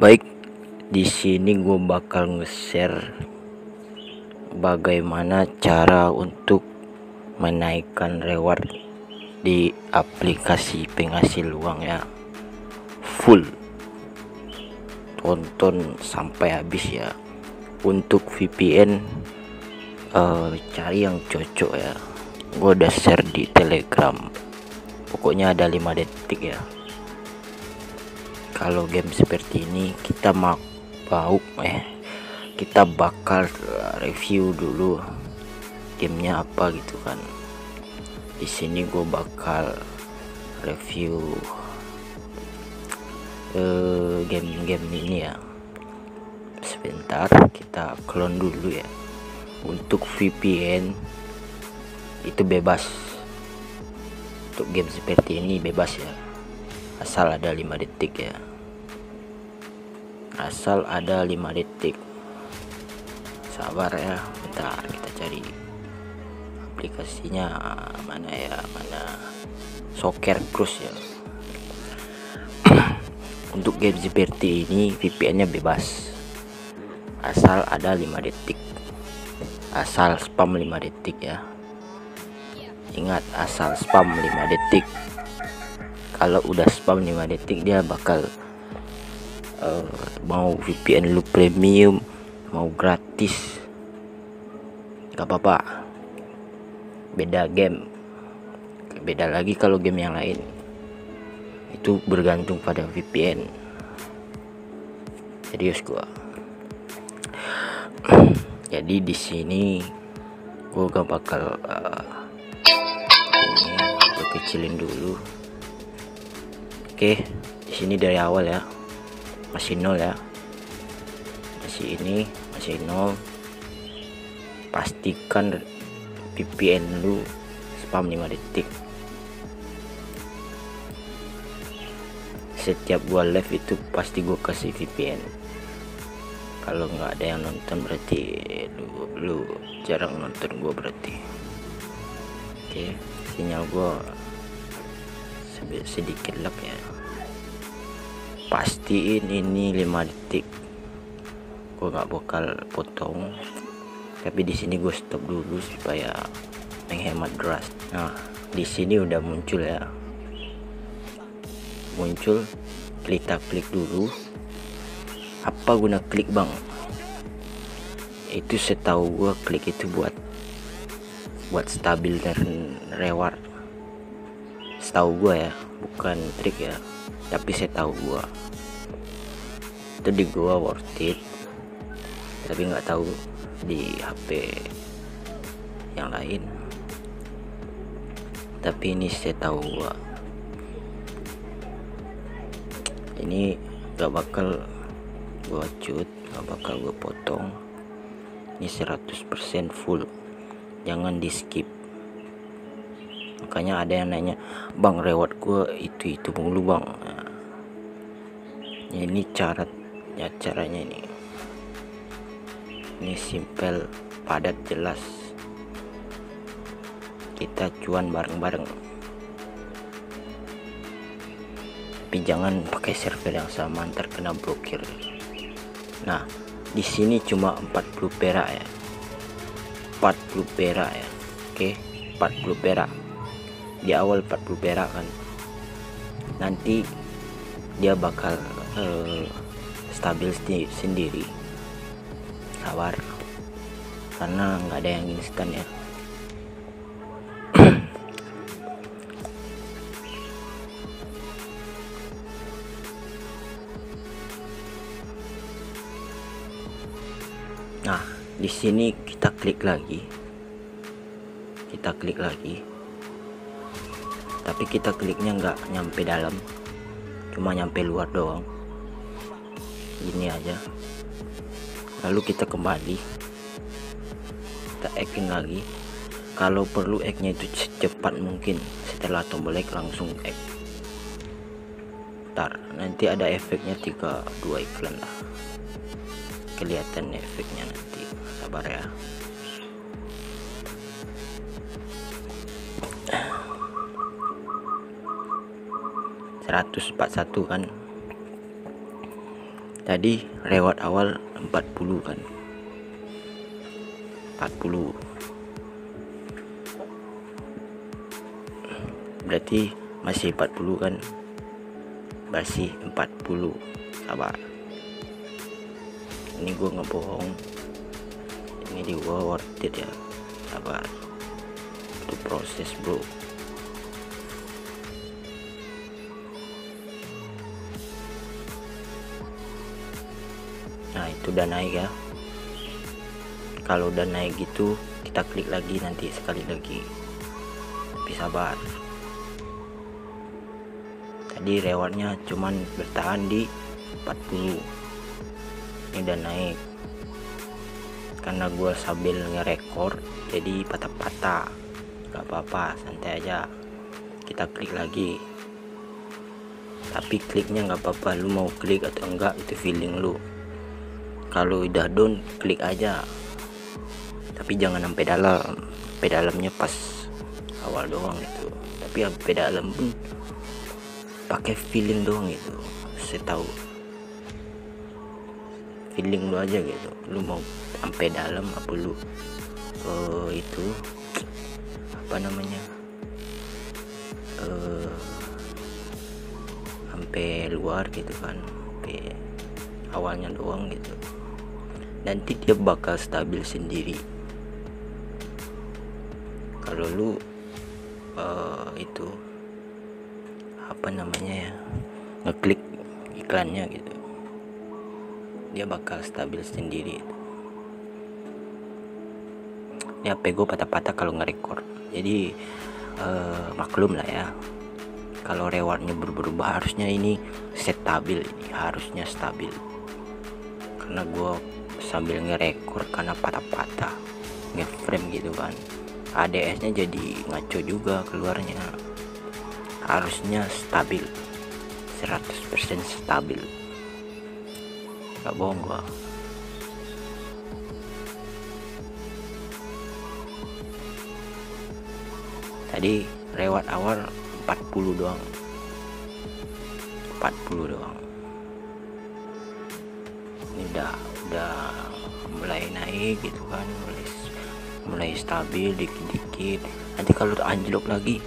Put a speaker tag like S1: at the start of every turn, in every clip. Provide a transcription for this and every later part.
S1: Baik, di sini gue bakal nge-share bagaimana cara untuk menaikkan reward di aplikasi penghasil uang ya. Full. Tonton sampai habis ya. Untuk VPN uh, cari yang cocok ya. Gue udah share di Telegram. Pokoknya ada 5 detik ya kalau game seperti ini kita mau bau eh kita bakal review dulu gamenya apa gitu kan. Di sini gue bakal review uh, game-game ini ya. Sebentar kita clone dulu ya. Untuk VPN itu bebas. Untuk game seperti ini bebas ya. Asal ada 5 detik ya asal ada 5 detik. Sabar ya bentar kita cari aplikasinya. Mana ya mana Soccer Cruise ya. Untuk game seperti ini VPN nya bebas. Asal ada 5 detik. Asal spam 5 detik ya. Ingat asal spam 5 detik. Kalau udah spam 5 detik dia bakal uh, mau VPN lu premium mau gratis. Gak apa-apa. Beda game. Beda lagi kalau game yang lain. Itu bergantung pada VPN serius gua. Jadi di sini gua gak bakal uh, ini gua kecilin dulu. Oke di sini dari awal ya masih nol ya. Masih ini masih nol. Pastikan VPN lu spam 5 detik. Setiap gua live itu pasti gua kasih VPN kalau nggak ada yang nonton berarti lu, lu jarang nonton gua berarti. Oke sinyal gua sedikit lag ya pastiin ini 5 detik. Gue nggak bakal potong. Tapi di sini gue stop dulu supaya menghemat gas nah di sini udah muncul ya. Muncul kita klik dulu. Apa guna klik bang? Itu setahu gue klik itu buat buat stabil dan reward. Setahu gue ya bukan trik ya tapi saya tahu gua itu di gua worth it. Tapi nggak tahu di HP yang lain. Tapi ini saya tahu gua ini gak bakal gua cut gak bakal gua potong. Ini 100% full. Jangan di skip makanya ada yang nanya bang reward gue itu itu mulu bang. Nah, ini cara ya caranya ini. Ini simple padat jelas. Kita cuan bareng-bareng. Tapi jangan pakai server yang sama terkena blokir. Nah di sini cuma 40 perak ya. 40 perak ya. Oke 40 perak di awal 40 perak kan. Nanti dia bakal uh, stabil sendiri sabar karena nggak ada yang instan ya. Nah di sini kita klik lagi. Kita klik lagi tapi kita kliknya nggak nyampe dalam. Cuma nyampe luar doang. Ini aja. Lalu kita kembali. Kita ekin lagi. Kalau perlu eknya itu cepat mungkin. Setelah tombol ek langsung ek ntar nanti ada efeknya 32 iklan lah. Kelihatan efeknya nanti. Sabar ya 141 kan. Tadi lewat awal 40 kan. 40 berarti masih 40 kan? Masih 40 sabar. Ini gue ngebohong. Ini di worth it ya. Sabar. Itu proses bro itu udah naik ya. Kalau udah naik gitu kita klik lagi nanti sekali lagi. Tapi sabar tadi rewardnya cuman bertahan di 40 ini udah naik. Karena gue sambil ngerekor jadi patah-patah. Gak apa-apa santai aja. Kita klik lagi. Tapi kliknya nggak apa-apa lu mau klik atau enggak itu feeling lu kalau udah down klik aja. Tapi jangan sampai dalam. Sampai dalamnya pas awal doang itu tapi sampai dalam pun pakai feeling doang gitu. Saya tahu. Feeling lu aja gitu. Lu mau sampai dalam apa lu? Uh, itu apa namanya? Uh, sampai luar gitu kan. Sampai awalnya doang gitu nanti dia bakal stabil sendiri. Kalau lu uh, itu apa namanya ya ngeklik iklannya gitu dia bakal stabil sendiri. Ini HP gue patah-patah kalau ngerekord jadi uh, maklum lah ya. Kalau rewardnya berubah harusnya ini stabil ini harusnya stabil. Karena gue sambil ngerekor karena patah-patah ngeframe gitu kan. ADS nya jadi ngaco juga keluarnya. Harusnya stabil 100% stabil. Gak bohong gua. Tadi lewat awal 40 doang. 40 doang. Ini udah udah naik gitu kan. Mulai mulai stabil dikit-dikit. Nanti kalau anjlok lagi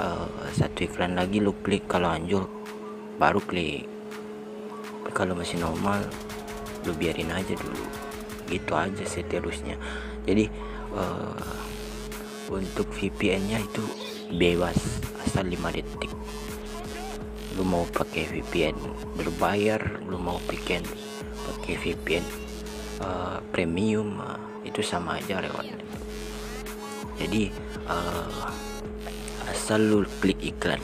S1: uh, satu iklan lagi lu klik. Kalau anjlok baru klik. Tapi kalau masih normal lu biarin aja dulu. Gitu aja seterusnya jadi uh, untuk VPN nya itu bebas asal 5 detik. Lu mau pakai VPN berbayar lu mau bikin pakai VPN uh, premium uh, itu sama aja rewardnya. Jadi uh, asal lu klik iklan.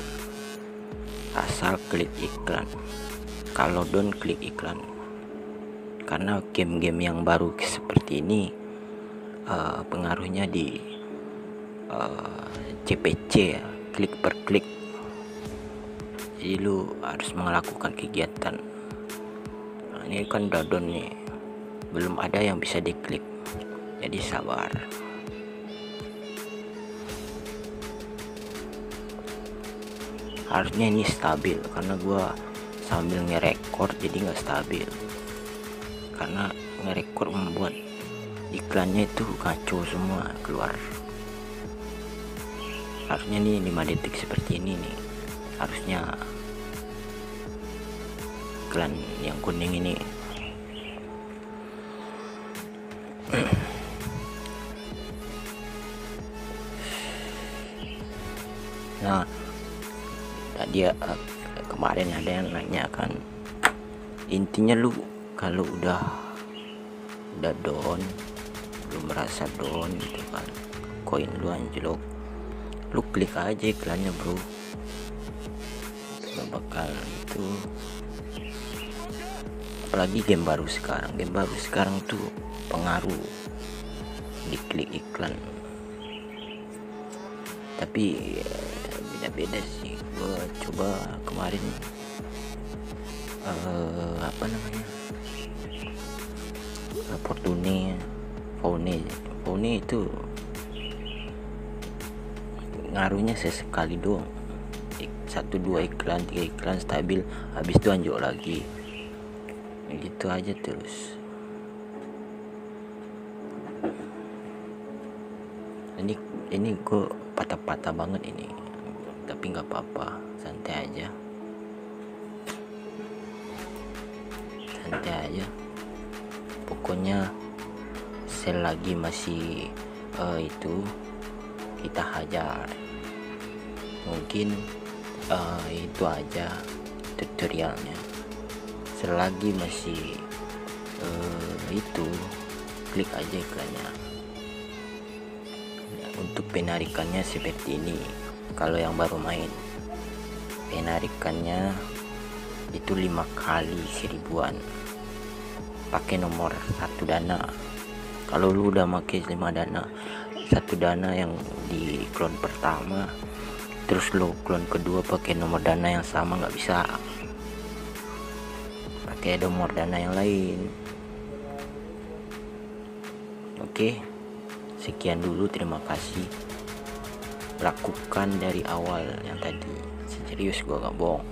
S1: Asal klik iklan. Kalau don't klik iklan. Karena game-game yang baru seperti ini uh, pengaruhnya di uh, CPC ya klik per klik. Jadi lu harus melakukan kegiatan. Nah, ini kan dadon nih belum ada yang bisa diklik. Jadi sabar. Harusnya ini stabil karena gua sambil ngerekord jadi nggak stabil. Karena ngerekord membuat iklannya itu kacau semua keluar. Harusnya nih 5 detik seperti ini nih. Harusnya iklan yang kuning ini nah tadi uh, kemarin ada yang nanya kan intinya lu kalau udah udah down lu merasa down gitu kan koin lu anjlok lu klik aja iklannya bro. Bakal itu apalagi game baru sekarang. Game baru sekarang tuh pengaruh diklik iklan. Tapi beda-beda sih. Gue coba kemarin uh, apa namanya? Fortune Fone Fone itu ngaruhnya sesekali doang. Satu dua iklan tiga iklan stabil. Habis itu anjlok lagi gitu aja terus. Ini ini gue patah-patah banget ini. Tapi nggak apa-apa santai aja. Santai aja. Pokoknya selagi masih uh, itu kita hajar. Mungkin uh, itu aja tutorialnya selagi masih uh, itu klik aja iklannya. Untuk penarikannya seperti ini. Kalau yang baru main penarikannya itu lima kali seribuan. Pakai nomor satu dana. Kalau lu udah pakai lima dana satu dana yang di klon pertama terus lu klon kedua pakai nomor dana yang sama nggak bisa pakai dana yang lain oke sekian dulu terima kasih. Lakukan dari awal yang tadi. Serius gua gak bohong